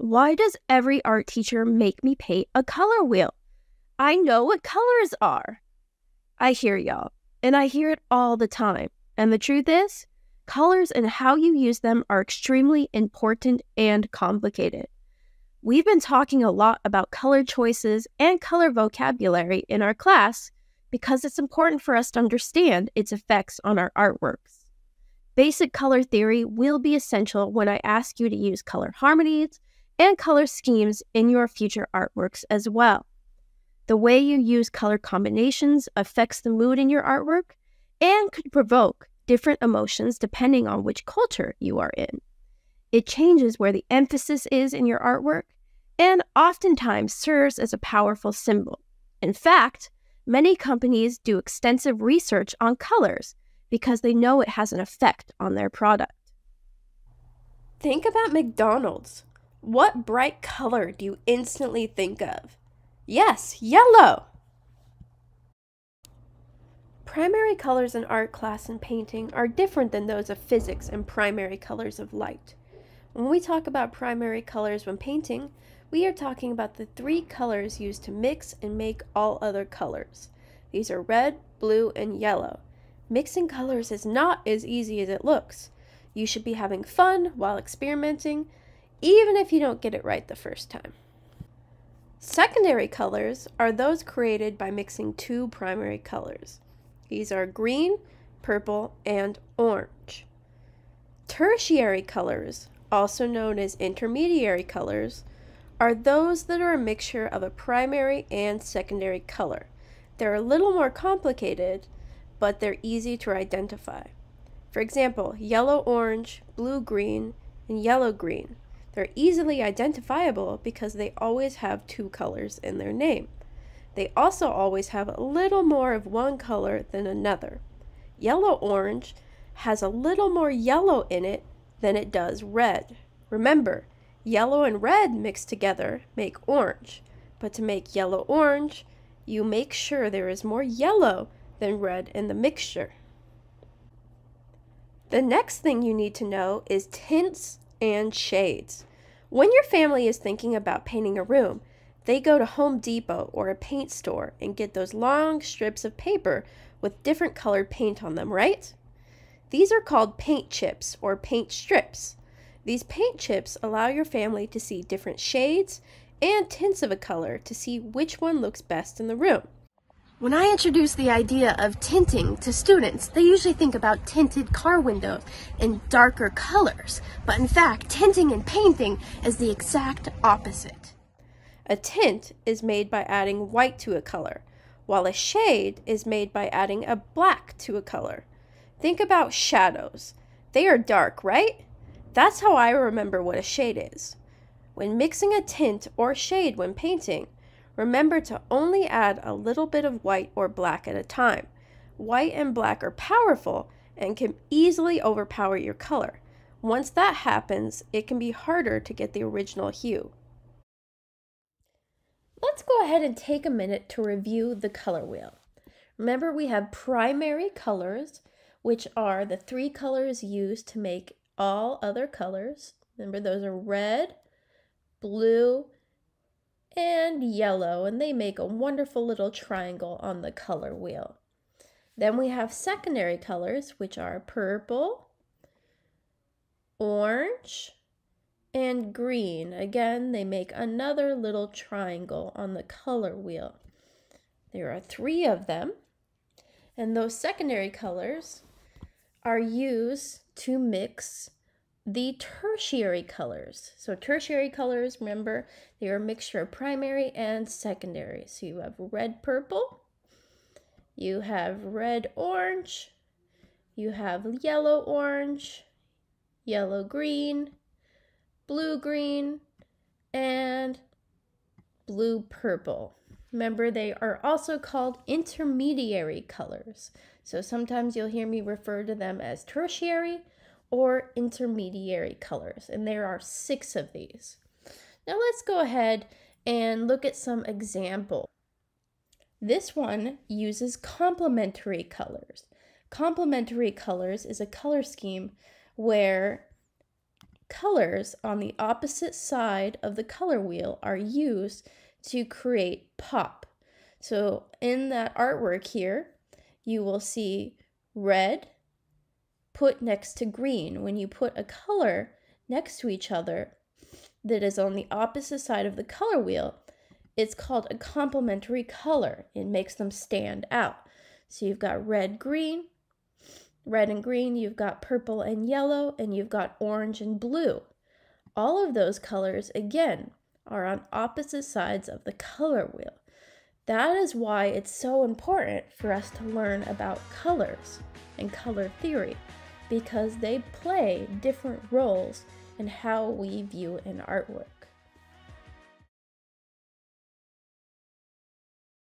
why does every art teacher make me paint a color wheel? I know what colors are. I hear y'all, and I hear it all the time. And the truth is, colors and how you use them are extremely important and complicated. We've been talking a lot about color choices and color vocabulary in our class because it's important for us to understand its effects on our artworks. Basic color theory will be essential when I ask you to use color harmonies and color schemes in your future artworks as well. The way you use color combinations affects the mood in your artwork and could provoke different emotions depending on which culture you are in. It changes where the emphasis is in your artwork and oftentimes serves as a powerful symbol. In fact, many companies do extensive research on colors because they know it has an effect on their product. Think about McDonald's. What bright color do you instantly think of? Yes, yellow! Primary colors in art class and painting are different than those of physics and primary colors of light. When we talk about primary colors when painting, we are talking about the three colors used to mix and make all other colors. These are red, blue, and yellow. Mixing colors is not as easy as it looks. You should be having fun while experimenting, even if you don't get it right the first time. Secondary colors are those created by mixing two primary colors. These are green, purple, and orange. Tertiary colors, also known as intermediary colors, are those that are a mixture of a primary and secondary color. They're a little more complicated, but they're easy to identify. For example, yellow orange, blue green, and yellow green. They're easily identifiable because they always have two colors in their name. They also always have a little more of one color than another. Yellow orange has a little more yellow in it than it does red. Remember, yellow and red mixed together make orange, but to make yellow orange, you make sure there is more yellow than red in the mixture. The next thing you need to know is tints and shades. When your family is thinking about painting a room, they go to Home Depot or a paint store and get those long strips of paper with different colored paint on them, right? These are called paint chips or paint strips. These paint chips allow your family to see different shades and tints of a color to see which one looks best in the room. When I introduce the idea of tinting to students, they usually think about tinted car windows in darker colors, but in fact, tinting and painting is the exact opposite. A tint is made by adding white to a color, while a shade is made by adding a black to a color. Think about shadows. They are dark, right? That's how I remember what a shade is. When mixing a tint or shade when painting, Remember to only add a little bit of white or black at a time. White and black are powerful and can easily overpower your color. Once that happens, it can be harder to get the original hue. Let's go ahead and take a minute to review the color wheel. Remember, we have primary colors, which are the three colors used to make all other colors. Remember, those are red, blue, and yellow, and they make a wonderful little triangle on the color wheel. Then we have secondary colors, which are purple, orange, and green. Again, they make another little triangle on the color wheel. There are three of them, and those secondary colors are used to mix the tertiary colors. So tertiary colors, remember, they are a mixture of primary and secondary. So you have red purple, you have red orange, you have yellow orange, yellow green, blue green, and blue purple. Remember, they are also called intermediary colors. So sometimes you'll hear me refer to them as tertiary or intermediary colors, and there are six of these. Now let's go ahead and look at some examples. This one uses complementary colors. Complementary colors is a color scheme where colors on the opposite side of the color wheel are used to create pop. So in that artwork here, you will see red put next to green. When you put a color next to each other that is on the opposite side of the color wheel, it's called a complementary color. It makes them stand out. So you've got red, green, red and green, you've got purple and yellow, and you've got orange and blue. All of those colors, again, are on opposite sides of the color wheel. That is why it's so important for us to learn about colors and color theory because they play different roles in how we view an artwork.